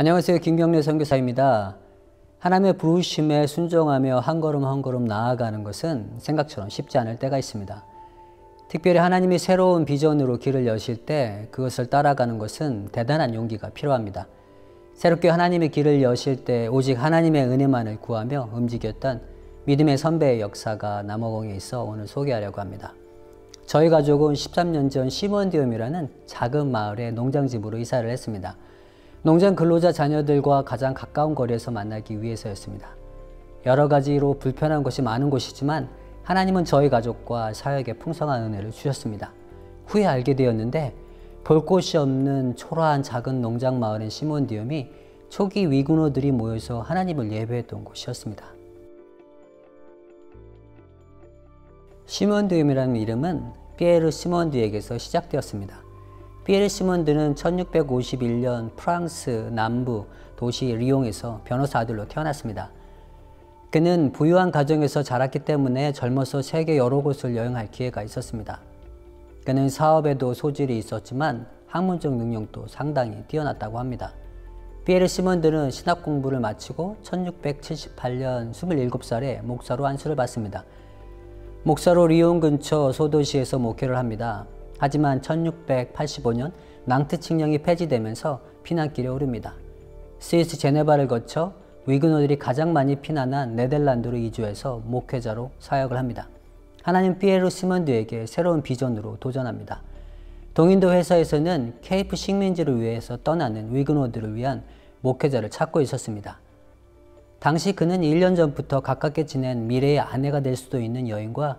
안녕하세요. 김경래 선교사입니다. 하나님의 부르심에 순종하며 한 걸음 한 걸음 나아가는 것은 생각처럼 쉽지 않을 때가 있습니다. 특별히 하나님이 새로운 비전으로 길을 여실 때 그것을 따라가는 것은 대단한 용기가 필요합니다. 새롭게 하나님의 길을 여실 때 오직 하나님의 은혜만을 구하며 움직였던 믿음의 선배의 역사가 남아공에 있어 오늘 소개하려고 합니다. 저희 가족은 13년 전 시몬디움이라는 작은 마을의 농장집으로 이사를 했습니다. 농장 근로자 자녀들과 가장 가까운 거리에서 만나기 위해서였습니다. 여러 가지로 불편한 것이 많은 곳이지만 하나님은 저희 가족과 사역에 풍성한 은혜를 주셨습니다. 후에 알게 되었는데 볼 곳이 없는 초라한 작은 농장 마을인 시몬디움이 초기 위군어들이 모여서 하나님을 예배했던 곳이었습니다. 시몬디움이라는 이름은 피에르 시몬드에게서 시작되었습니다. 피에르 시몬드는 1651년 프랑스 남부 도시 리옹에서 변호사 아들로 태어났습니다. 그는 부유한 가정에서 자랐기 때문에 젊어서 세계 여러 곳을 여행할 기회가 있었습니다. 그는 사업에도 소질이 있었지만 학문적 능력도 상당히 뛰어났다고 합니다. 피에르 시몬드는 신학 공부를 마치고 1678년 27살에 목사로 안수를 받습니다. 목사로 리옹 근처 소도시에서 목회를 합니다. 하지만 1685년 낭트 칙령이 폐지되면서 피난길에 오릅니다. 스위스 제네바를 거쳐 위그너들이 가장 많이 피난한 네덜란드로 이주해서 목회자로 사역을 합니다. 하나님 피에르 시먼드에게 새로운 비전으로 도전합니다. 동인도 회사에서는 케이프 식민지를 위해서 떠나는 위그노들을 위한 목회자를 찾고 있었습니다. 당시 그는 1년 전부터 가깝게 지낸 미래의 아내가 될 수도 있는 여인과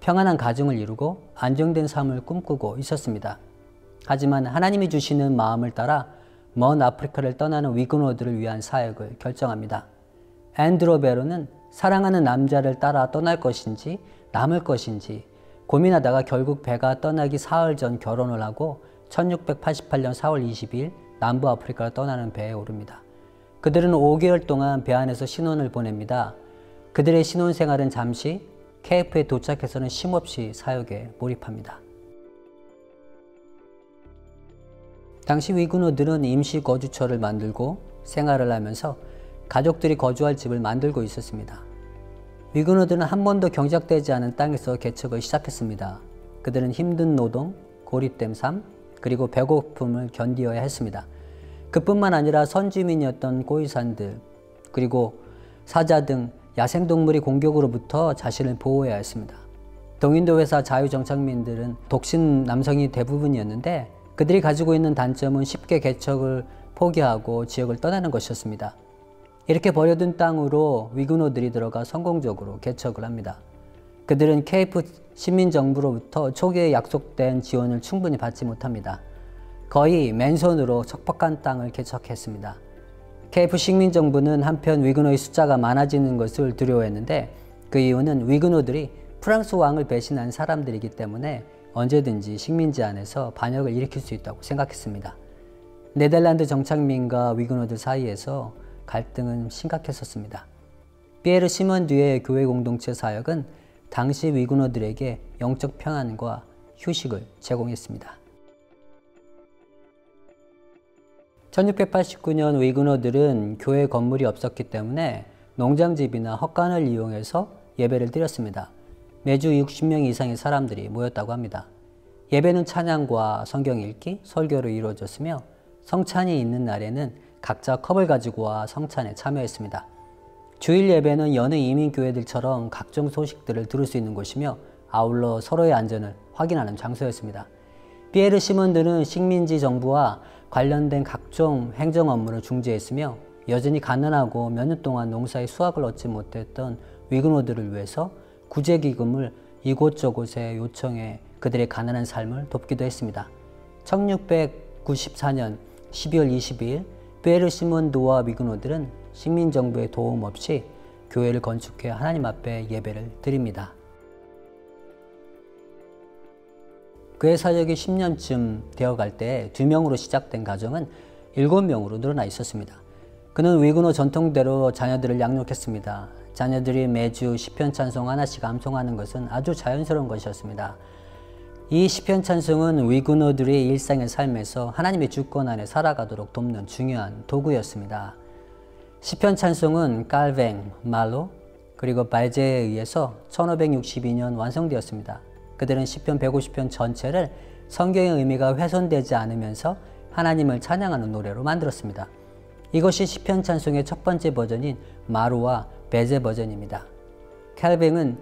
평안한 가정을 이루고 안정된 삶을 꿈꾸고 있었습니다. 하지만 하나님이 주시는 마음을 따라 먼 아프리카를 떠나는 위그노들을 위한 사역을 결정합니다. 앤드로 베로는 사랑하는 남자를 따라 떠날 것인지 남을 것인지 고민하다가 결국 배가 떠나기 사흘 전 결혼을 하고 1688년 4월 20일 남부 아프리카를 떠나는 배에 오릅니다. 그들은 5개월 동안 배 안에서 신혼을 보냅니다. 그들의 신혼 생활은 잠시 KF에 도착해서는 쉼없이 사역에 몰입합니다. 당시 위군어들은 임시 거주처를 만들고 생활을 하면서 가족들이 거주할 집을 만들고 있었습니다. 위군어들은 한 번도 경작되지 않은 땅에서 개척을 시작했습니다. 그들은 힘든 노동, 고립된 삶, 그리고 배고픔을 견디어야 했습니다. 그뿐만 아니라 선주민이었던 고위산들, 그리고 사자 등 야생동물이 공격으로부터 자신을 보호해야 했습니다. 동인도 회사 자유정착민들은 독신 남성이 대부분이었는데 그들이 가지고 있는 단점은 쉽게 개척을 포기하고 지역을 떠나는 것이었습니다. 이렇게 버려둔 땅으로 위군어들이 들어가 성공적으로 개척을 합니다. 그들은 케이프 시민정부로부터 초기에 약속된 지원을 충분히 받지 못합니다. 거의 맨손으로 척박한 땅을 개척했습니다. 케이프 식민정부는 한편 위그노의 숫자가 많아지는 것을 두려워했는데 그 이유는 위그노들이 프랑스 왕을 배신한 사람들이기 때문에 언제든지 식민지 안에서 반역을 일으킬 수 있다고 생각했습니다. 네덜란드 정착민과 위그노들 사이에서 갈등은 심각했었습니다. 피에르 시먼드의 교회 공동체 사역은 당시 위그노들에게 영적 평안과 휴식을 제공했습니다. 1689년 위그너들은 교회 건물이 없었기 때문에 농장집이나 헛간을 이용해서 예배를 드렸습니다. 매주 60명 이상의 사람들이 모였다고 합니다. 예배는 찬양과 성경 읽기, 설교로 이루어졌으며 성찬이 있는 날에는 각자 컵을 가지고 와 성찬에 참여했습니다. 주일 예배는 여느 이민교회들처럼 각종 소식들을 들을 수 있는 곳이며 아울러 서로의 안전을 확인하는 장소였습니다. 피에르 시몬드는 식민지 정부와 관련된 각종 행정 업무를 중재했으며 여전히 가난하고 몇 년 동안 농사의 수확을 얻지 못했던 위그노들을 위해서 구제기금을 이곳저곳에 요청해 그들의 가난한 삶을 돕기도 했습니다. 1694년 12월 22일 베르 시몬드와 위그노들은 식민정부의 도움 없이 교회를 건축해 하나님 앞에 예배를 드립니다. 그의 사역이 10년쯤 되어갈 때두 명으로 시작된 가정은 일곱 명으로 늘어나 있었습니다. 그는 위그노 전통대로 자녀들을 양육했습니다. 자녀들이 매주 시편 찬송 하나씩 암송하는 것은 아주 자연스러운 것이었습니다. 이 시편 찬송은 위구노들의 일상의 삶에서 하나님의 주권 안에 살아가도록 돕는 중요한 도구였습니다. 시편 찬송은 깔뱅, 말로 그리고 발제에 의해서 1562년 완성되었습니다. 그들은 시편 150편 전체를 성경의 의미가 훼손되지 않으면서 하나님을 찬양하는 노래로 만들었습니다. 이것이 시편 찬송의 첫 번째 버전인 마루와 베제 버전입니다. 캘뱅은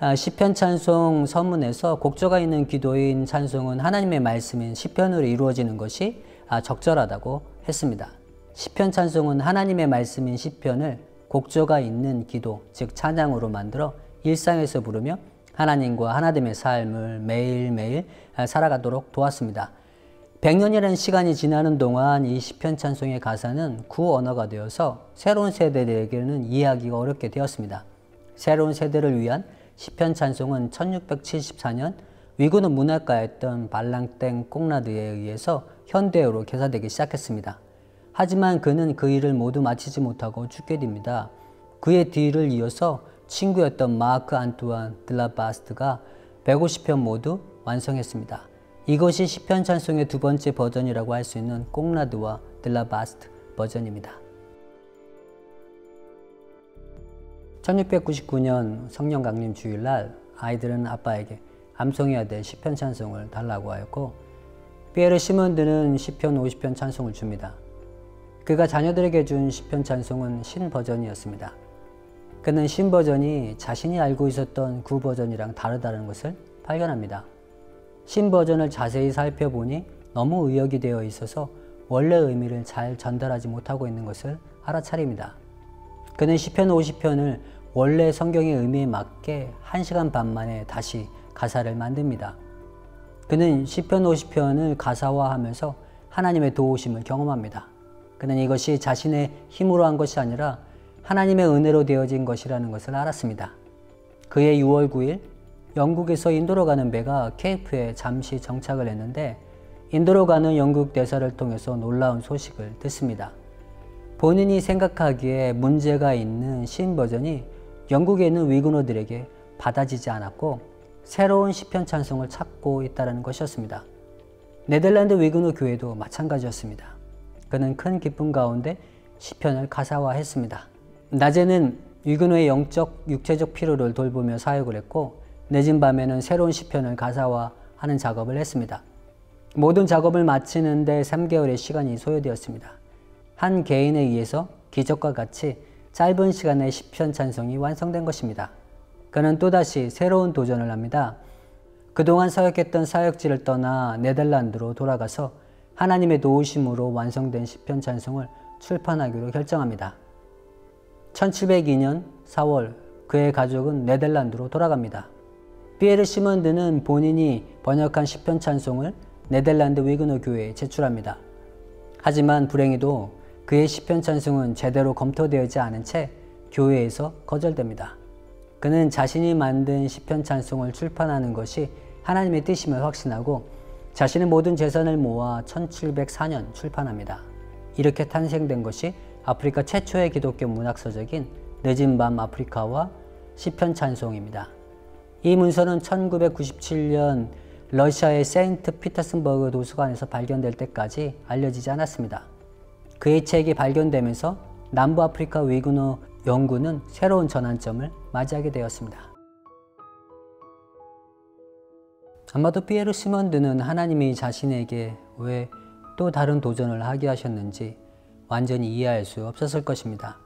아, 시편 찬송 서문에서 곡조가 있는 기도인 찬송은 하나님의 말씀인 시편으로 이루어지는 것이 아, 적절하다고 했습니다. 시편 찬송은 하나님의 말씀인 시편을 곡조가 있는 기도, 즉 찬양으로 만들어 일상에서 부르며 하나님과 하나됨의 삶을 매일매일 살아가도록 도왔습니다. 100년이라는 시간이 지나는 동안 이 시편 찬송의 가사는 구언어가 되어서 새로운 세대들에게는 이해하기가 어렵게 되었습니다. 새로운 세대를 위한 시편 찬송은 1674년 위그노 문학가였던 발랑땡 꽁라드에 의해서 현대어로 개사되기 시작했습니다. 하지만 그는 그 일을 모두 마치지 못하고 죽게 됩니다. 그의 뒤를 이어서 친구였던 마크 안투안 드라바스트가 150편 모두 완성했습니다. 이것이 시편 찬송의 두 번째 버전이라고 할 수 있는 꽁라드와 드라바스트 버전입니다. 1699년 성령 강림 주일날 아이들은 아빠에게 암송해야 될 시편 찬송을 달라고 하였고 피에르 시몬드는 시편 50편 찬송을 줍니다. 그가 자녀들에게 준 시편 찬송은 신 버전이었습니다. 그는 신 버전이 자신이 알고 있었던 구 버전이랑 다르다는 것을 발견합니다. 신 버전을 자세히 살펴보니 너무 의역이 되어 있어서 원래 의미를 잘 전달하지 못하고 있는 것을 알아차립니다. 그는 시편 50편을 원래 성경의 의미에 맞게 1시간 반 만에 다시 가사를 만듭니다. 그는 시편 50편을 가사화하면서 하나님의 도우심을 경험합니다. 그는 이것이 자신의 힘으로 한 것이 아니라 하나님의 은혜로 되어진 것이라는 것을 알았습니다. 그해 6월 9일 영국에서 인도로 가는 배가 케이프에 잠시 정착을 했는데 인도로 가는 영국 대사를 통해서 놀라운 소식을 듣습니다. 본인이 생각하기에 문제가 있는 신 버전이 영국에 있는 위그노들에게 받아지지 않았고 새로운 시편 찬송을 찾고 있다는 것이었습니다. 네덜란드 위그노 교회도 마찬가지였습니다. 그는 큰 기쁨 가운데 시편을 가사화했습니다. 낮에는 위근호의 영적, 육체적 필요를 돌보며 사역을 했고 늦은 밤에는 새로운 시편을 가사화하는 작업을 했습니다. 모든 작업을 마치는데 3개월의 시간이 소요되었습니다. 한 개인에 의해서 기적과 같이 짧은 시간에 시편 찬송이 완성된 것입니다. 그는 또다시 새로운 도전을 합니다. 그동안 사역했던 사역지를 떠나 네덜란드로 돌아가서 하나님의 도우심으로 완성된 시편 찬송을 출판하기로 결정합니다. 1702년 4월 그의 가족은 네덜란드로 돌아갑니다. 피에르 시먼드는 본인이 번역한 시편 찬송을 네덜란드 위그너 교회에 제출합니다. 하지만 불행히도 그의 시편 찬송은 제대로 검토되지 않은 채 교회에서 거절됩니다. 그는 자신이 만든 시편 찬송을 출판하는 것이 하나님의 뜻임을 확신하고 자신의 모든 재산을 모아 1704년 출판합니다. 이렇게 탄생된 것이 아프리카 최초의 기독교 문학서적인 늦은 밤 아프리카와 시편 찬송입니다. 이 문서는 1997년 러시아의 세인트 피터스버그 도서관에서 발견될 때까지 알려지지 않았습니다. 그의 책이 발견되면서 남부 아프리카 위구노 연구는 새로운 전환점을 맞이하게 되었습니다. 아마도 피에르 시몬드는 하나님이 자신에게 왜 또 다른 도전을 하게 하셨는지 완전히 이해할 수 없었을 것입니다.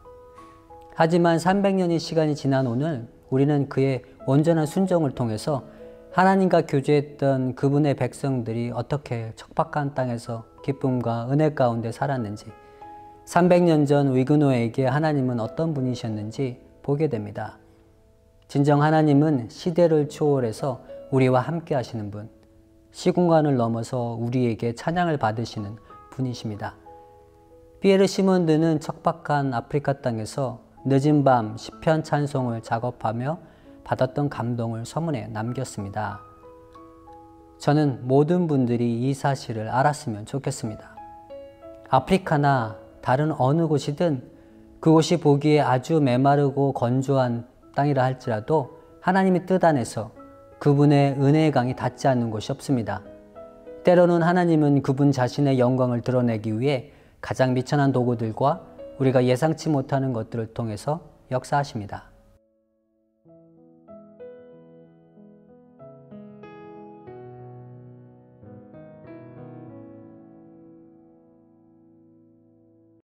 하지만 300년의 시간이 지난 오늘 우리는 그의 온전한 순종을 통해서 하나님과 교제했던 그분의 백성들이 어떻게 척박한 땅에서 기쁨과 은혜 가운데 살았는지 300년 전 위그노에게 하나님은 어떤 분이셨는지 보게 됩니다. 진정 하나님은 시대를 초월해서 우리와 함께 하시는 분, 시공간을 넘어서 우리에게 찬양을 받으시는 분이십니다. 피에르 시몬드는 척박한 아프리카 땅에서 늦은 밤 시편 찬송을 작업하며 받았던 감동을 서문에 남겼습니다. 저는 모든 분들이 이 사실을 알았으면 좋겠습니다. 아프리카나 다른 어느 곳이든 그곳이 보기에 아주 메마르고 건조한 땅이라 할지라도 하나님의 뜻 안에서 그분의 은혜의 강이 닿지 않는 곳이 없습니다. 때로는 하나님은 그분 자신의 영광을 드러내기 위해 가장 미천한 도구들과 우리가 예상치 못하는 것들을 통해서 역사하십니다.